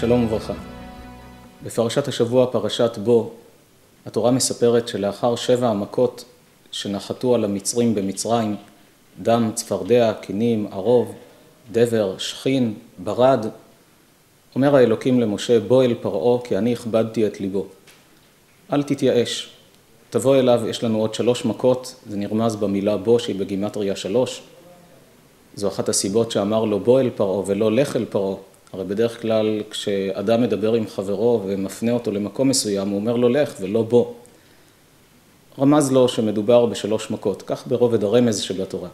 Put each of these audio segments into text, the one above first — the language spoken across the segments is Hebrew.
שלום וברכה. בפרשת השבוע, פרשת בו, התורה מספרת שלאחר שבע המכות שנחתו על המצרים במצרים, דם, צפרדע, קינים, ערוב, דבר, שכין, ברד, אומר האלוקים למשה, בוא אל פרעה, כי אני הכבדתי את ליבו. אל תתייאש, תבוא אליו, יש לנו עוד שלוש מכות, זה נרמז במילה בו, שהיא בגימטריה שלוש. זו אחת הסיבות שאמר לו בוא אל פרעה ולא לך אל פרעה. הרי בדרך כלל כשאדם מדבר עם חברו ומפנה אותו למקום מסוים, הוא אומר לו לך ולא בוא. רמז לו שמדובר בשלוש מכות, כך ברובד הרמז שבתורה.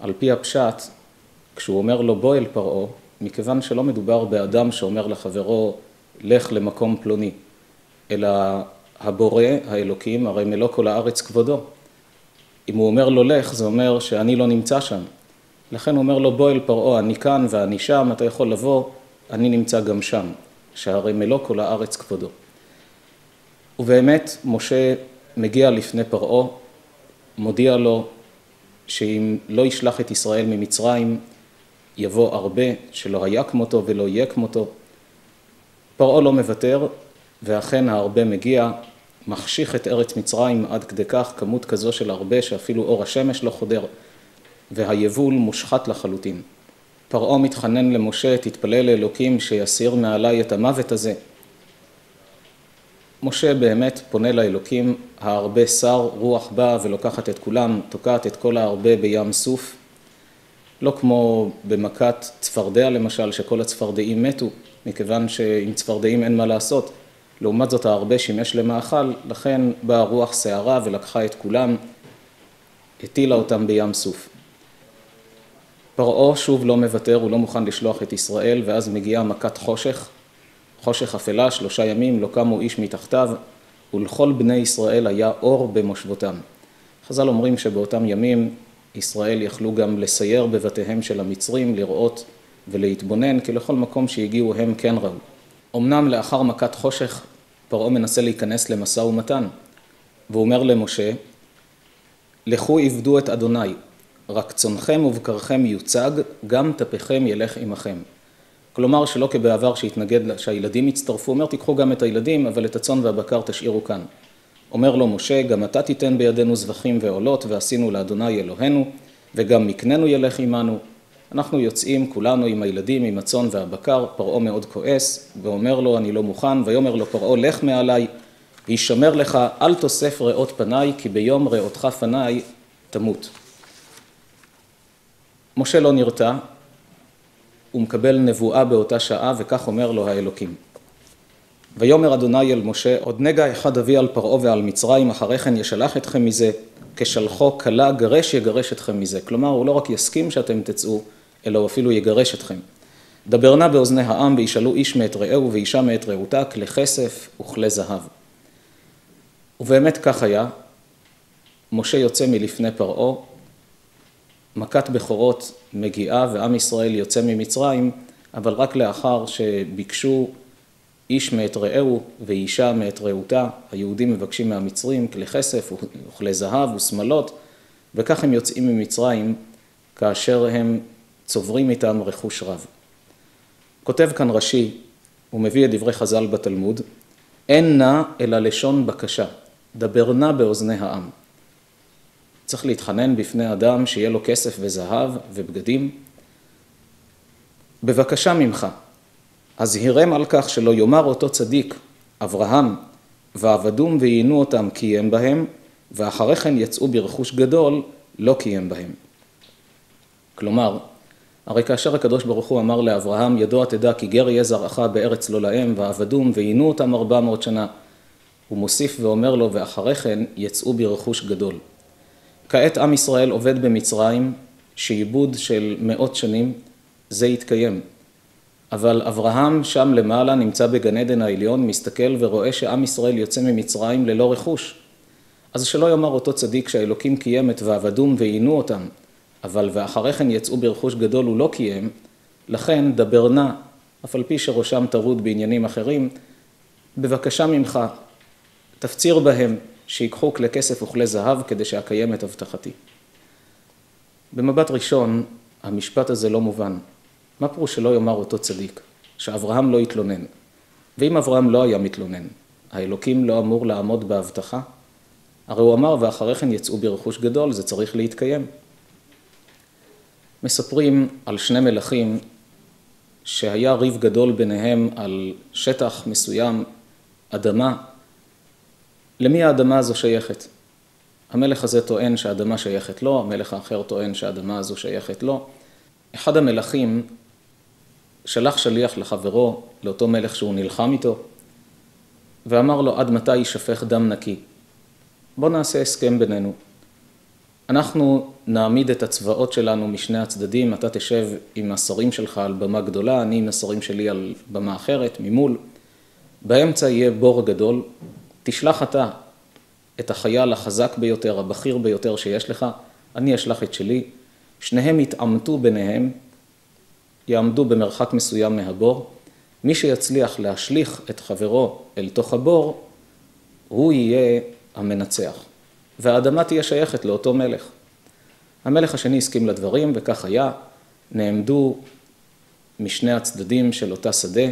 על פי הפשט, כשהוא אומר לו בוא אל פרעה, מכיוון שלא מדובר באדם שאומר לחברו לך למקום פלוני, אלא הבורא, האלוקים, הרי מלוא כל הארץ כבודו. אם הוא אומר לו לך, זה אומר שאני לא נמצא שם. לכן הוא אומר לו בוא אל פרעה, אני כאן ואני שם, אתה יכול לבוא, אני נמצא גם שם, שהרי מלוא כל הארץ כבודו. ובאמת, משה מגיע לפני פרעה, מודיע לו שאם לא ישלח את ישראל ממצרים, יבוא הרבה שלא היה כמותו ולא יהיה כמותו. פרעה לא מוותר, ואכן ההרבה מגיע, מחשיך את ארץ מצרים עד כדי כך, כמות כזו של הרבה שאפילו אור השמש לא חודר, והיבול מושחת לחלוטין. פרעה מתחנן למשה, תתפלל לאלוקים שיסיר מעליי את המוות הזה. משה באמת פונה לאלוקים, ההרבה שר, רוח באה ולוקחת את כולם, תוקעת את כל ההרבה בים סוף. לא כמו במכת צפרדע למשל, שכל הצפרדעים מתו, מכיוון שעם צפרדעים אין מה לעשות. לעומת זאת ההרבה שימש למאכל, לכן באה רוח שערה ולקחה את כולם, הטילה אותם בים סוף. פרעה שוב לא מוותר, הוא לא מוכן לשלוח את ישראל, ואז מגיעה מכת חושך, חושך אפלה, שלושה ימים, לא קמו איש מתחתיו, ולכל בני ישראל היה אור במושבותם. חז"ל אומרים שבאותם ימים ישראל יכלו גם לסייר בבתיהם של המצרים, לראות ולהתבונן, כי לכל מקום שהגיעו הם כן ראו. אמנם לאחר מכת חושך, פרעה מנסה להיכנס למשא ומתן, והוא אומר למשה, לכו עבדו את אדוני, רק צונכם ובקרכם יוצג, גם טפכם ילך עמכם. כלומר שלא כבעבר שהתנגד, שהילדים יצטרפו, אומר תיקחו גם את הילדים, אבל את הצאן והבקר תשאירו כאן. אומר לו משה, גם אתה תיתן בידינו זבחים ועולות, ועשינו לאדוני אלוהינו, וגם מקננו ילך עמנו. אנחנו יוצאים כולנו עם הילדים, עם הצאן והבקר, פרעה מאוד כועס, ואומר לו אני לא מוכן, ויאמר לו פרעה לך מעליי, וישמר לך אל תוסף ראות פניי, כי ביום ראותך פניי תמות. משה לא נרתע, הוא מקבל נבואה באותה שעה, וכך אומר לו האלוקים. ויאמר אדוני אל משה, עוד נגע אחד אביא על פרעה ועל מצרים, אחרי כן ישלח אתכם מזה, כשלחו כלה גרש יגרש אתכם מזה. כלומר, הוא לא רק יסכים שאתם תצאו, אלא הוא אפילו יגרש אתכם. דבר נא באוזני העם, וישאלו איש מאת רעהו ואישה מאת רעותה, כלי כסף וכלי זהב. ובאמת כך היה, משה יוצא מלפני פרעה, מכת בכורות מגיעה ועם ישראל יוצא ממצרים, אבל רק לאחר שביקשו איש מאת רעהו ואישה מאת רעותה, היהודים מבקשים מהמצרים כלי כסף וכלי זהב ושמלות, וכך הם יוצאים ממצרים כאשר הם צוברים איתם רכוש רב. כותב כאן רש"י, הוא מביא את דברי חז"ל בתלמוד, אין נא אלא לשון בקשה, דבר נא באוזני העם. צריך להתחנן בפני אדם שיהיה לו כסף וזהב ובגדים. בבקשה ממך, הזהירם על כך שלא יאמר אותו צדיק, אברהם, ועבדום ועיינו אותם קיים בהם, ואחרי כן יצאו ברכוש גדול, לא קיים בהם. כלומר, הרי כאשר הקדוש ברוך הוא אמר לאברהם, ידוע תדע כי גר יהיה זרעך בארץ לא להם, ועבדום ועיינו אותם ארבע מאות שנה. הוא מוסיף ואומר לו, ואחרי כן יצאו ברכוש גדול. כעת עם ישראל עובד במצרים, שעיבוד של מאות שנים, זה יתקיים. אבל אברהם שם למעלה נמצא בגן עדן העליון, מסתכל ורואה שעם ישראל יוצא ממצרים ללא רכוש. אז שלא יאמר אותו צדיק שהאלוקים קיים את ועבדום ועינו אותם, אבל ואחרי כן יצאו ברכוש גדול הוא לא קיים, לכן דבר נא, אף על פי שראשם טרוד בעניינים אחרים, בבקשה ממך, תפציר בהם שיקחו כלי כסף וכלי זהב כדי שאקיים את הבטחתי. במבט ראשון, המשפט הזה לא מובן. מה פירוש שלא יאמר אותו צדיק? שאברהם לא יתלונן. ואם אברהם לא היה מתלונן, האלוקים לא אמור לעמוד בהבטחה? הרי הוא אמר, ואחרי כן יצאו ברכוש גדול, זה צריך להתקיים. מספרים על שני מלכים שהיה ריב גדול ביניהם על שטח מסוים, אדמה. למי האדמה הזו שייכת? המלך הזה טוען שהאדמה שייכת לו, המלך האחר טוען שהאדמה הזו שייכת לו. אחד המלכים שלח שליח לחברו, לאותו מלך שהוא נלחם איתו, ואמר לו, עד מתי יישפך דם נקי? בוא נעשה הסכם בינינו. אנחנו נעמיד את הצבאות שלנו משני הצדדים, אתה תשב עם השרים שלך על במה גדולה, אני עם השרים שלי על במה אחרת, ממול. באמצע יהיה בור גדול, תשלח אתה את החייל החזק ביותר, הבכיר ביותר שיש לך, אני אשלח את שלי, שניהם יתעמתו ביניהם, יעמדו במרחק מסוים מהבור, מי שיצליח להשליך את חברו אל תוך הבור, הוא יהיה המנצח, והאדמה תהיה שייכת לאותו מלך. המלך השני הסכים לדברים, וכך היה, נעמדו משני הצדדים של אותה שדה.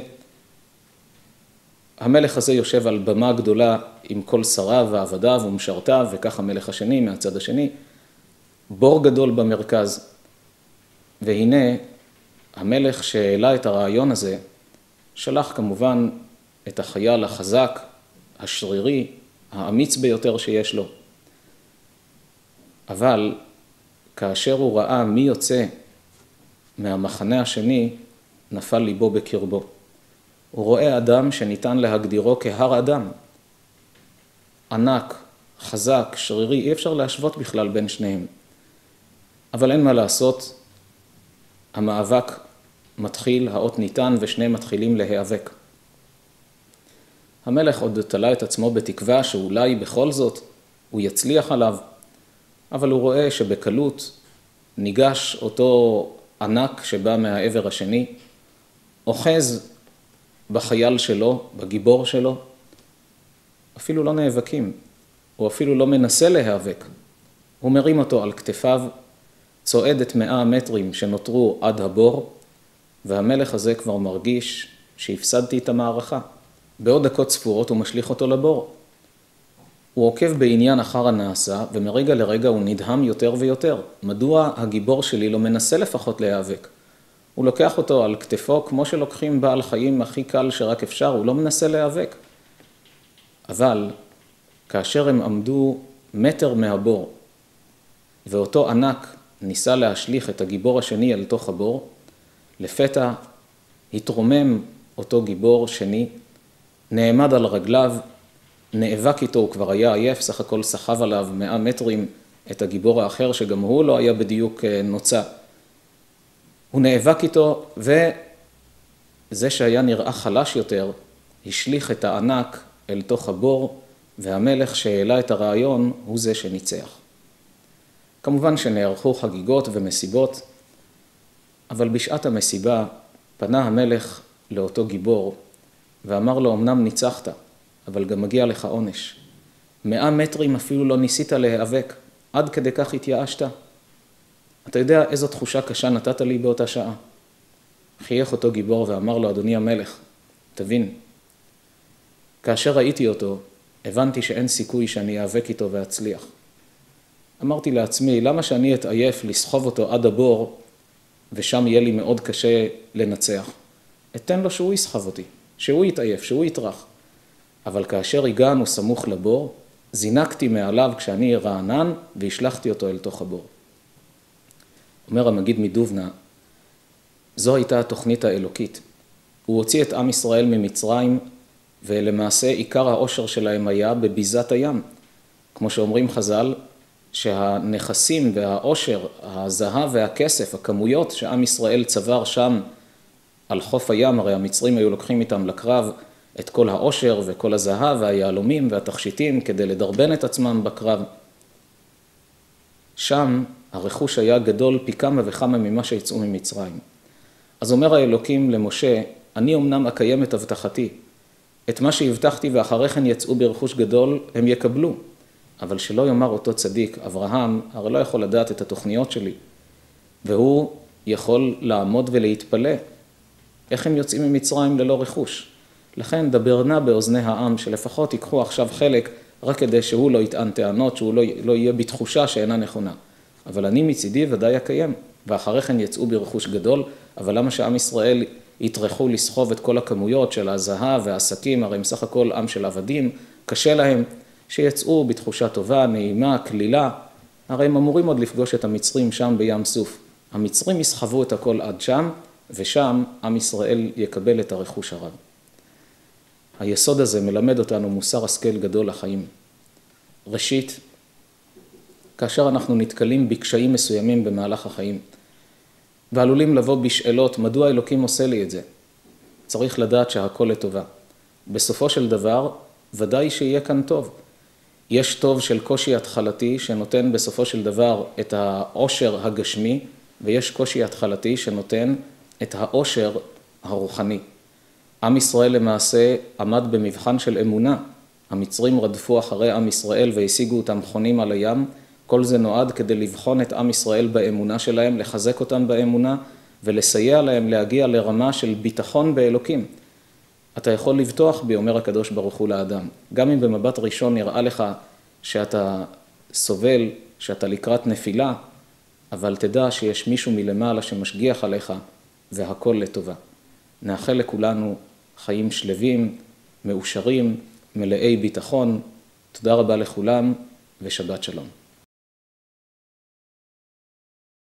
המלך הזה יושב על במה גדולה עם כל שריו ועבדיו ומשרתיו, וכך המלך השני מהצד השני. בור גדול במרכז, והנה המלך שהעלה את הרעיון הזה, שלח כמובן את החייל החזק, השרירי, האמיץ ביותר שיש לו. אבל כאשר הוא ראה מי יוצא מהמחנה השני, נפל ליבו בקרבו. הוא רואה אדם שניתן להגדירו כהר אדם. ענק, חזק, שרירי, אי אפשר להשוות בכלל בין שניהם. אבל אין מה לעשות, המאבק מתחיל, האות ניתן ושניהם מתחילים להיאבק. המלך עוד תלה את עצמו בתקווה שאולי בכל זאת הוא יצליח עליו, אבל הוא רואה שבקלות ניגש אותו ענק שבא מהעבר השני, אוחז בחייל שלו, בגיבור שלו, אפילו לא נאבקים, הוא אפילו לא מנסה להיאבק, הוא מרים אותו על כתפיו, צועד את מאה המטרים שנותרו עד הבור, והמלך הזה כבר מרגיש שהפסדתי את המערכה. בעוד דקות ספורות הוא משליך אותו לבור. הוא עוקב בעניין אחר הנעשה, ומרגע לרגע הוא נדהם יותר ויותר. מדוע הגיבור שלי לא מנסה לפחות להיאבק? הוא לוקח אותו על כתפו כמו שלוקחים בעל חיים הכי קל שרק אפשר, הוא לא מנסה להיאבק. אבל כאשר הם עמדו מטר מהבור, ואותו ענק ניסה להשליך את הגיבור השני אל תוך הבור, לפתע התרומם אותו גיבור שני, נעמד על רגליו, נאבק איתו, הוא כבר היה עייף, סך הכל סחב עליו מאה מטרים את הגיבור האחר, שגם הוא לא היה בדיוק אה, נוצה. הוא נאבק איתו, וזה שהיה נראה חלש יותר, השליך את הענק אל תוך הבור, והמלך שהעלה את הרעיון הוא זה שניצח. כמובן שנערכו חגיגות ומסיבות, אבל בשעת המסיבה פנה המלך לאותו גיבור ואמר לו, אמנם ניצחת, אבל גם מגיע לך עונש. מאה מטרים אפילו לא ניסית להיאבק, עד כדי כך התייאשת. אתה יודע איזו תחושה קשה נתת לי באותה שעה? חייך אותו גיבור ואמר לו, אדוני המלך, תבין, כאשר ראיתי אותו, הבנתי שאין סיכוי שאני איאבק איתו ואצליח. אמרתי לעצמי, למה שאני אתעייף לסחוב אותו עד הבור, ושם יהיה לי מאוד קשה לנצח? אתן לו שהוא יסחב אותי. שהוא יתעייף, שהוא יטרח. אבל כאשר הגענו סמוך לבור, זינקתי מעליו כשאני רענן והשלכתי אותו אל תוך הבור. אומר המגיד מדובנה, זו הייתה התוכנית האלוקית. הוא הוציא את עם ישראל ממצרים, ולמעשה עיקר העושר שלהם היה בביזת הים. כמו שאומרים חז"ל, שהנכסים והעושר, הזהב והכסף, הכמויות שעם ישראל צבר שם על חוף הים, הרי המצרים היו לוקחים איתם לקרב את כל העושר וכל הזהב והיהלומים והתכשיטים כדי לדרבן את עצמם בקרב. שם הרכוש היה גדול פי כמה וכמה ממה שיצאו ממצרים. אז אומר האלוקים למשה, אני אמנם אקיים את הבטחתי, את מה שהבטחתי ואחרי כן יצאו ברכוש גדול, הם יקבלו. אבל שלא יאמר אותו צדיק, אברהם הרי לא יכול לדעת את התוכניות שלי, והוא יכול לעמוד ולהתפלא איך הם יוצאים ממצרים ללא רכוש? לכן דבר נא באוזני העם, שלפחות ייקחו עכשיו חלק, רק כדי שהוא לא יטען טענות, שהוא לא, לא יהיה בתחושה שאינה נכונה. אבל אני מצידי ודאי אקיים, ואחרי כן יצאו ברכוש גדול, אבל למה שעם ישראל יטרחו לסחוב את כל הכמויות של הזהב והעסקים, הרי הם סך הכל עם של עבדים, קשה להם, שיצאו בתחושה טובה, נעימה, קלילה, הרי הם אמורים עוד לפגוש את המצרים שם בים סוף. המצרים יסחבו את הכל עד שם, ושם עם ישראל יקבל את הרכוש הרב. היסוד הזה מלמד אותנו מוסר השכל גדול לחיים. ראשית, כאשר אנחנו נתקלים בקשיים מסוימים במהלך החיים, ועלולים לבוא בשאלות, מדוע אלוקים עושה לי את זה? צריך לדעת שהכל לטובה. בסופו של דבר, ודאי שיהיה כאן טוב. יש טוב של קושי התחלתי שנותן בסופו של דבר את העושר הגשמי, ויש קושי התחלתי שנותן את העושר הרוחני. עם ישראל למעשה עמד במבחן של אמונה. המצרים רדפו אחרי עם ישראל והשיגו אותם חונים על הים. כל זה נועד כדי לבחון את עם ישראל באמונה שלהם, לחזק אותם באמונה ולסייע להם להגיע לרמה של ביטחון באלוקים. אתה יכול לבטוח בי, אומר הקדוש ברוך הוא לאדם. גם אם במבט ראשון נראה לך שאתה סובל, שאתה לקראת נפילה, אבל תדע שיש מישהו מלמעלה שמשגיח עליך והכל לטובה. נאחל לכולנו חיים שלווים, מאושרים, מלאי ביטחון. תודה רבה לכולם ושבת שלום.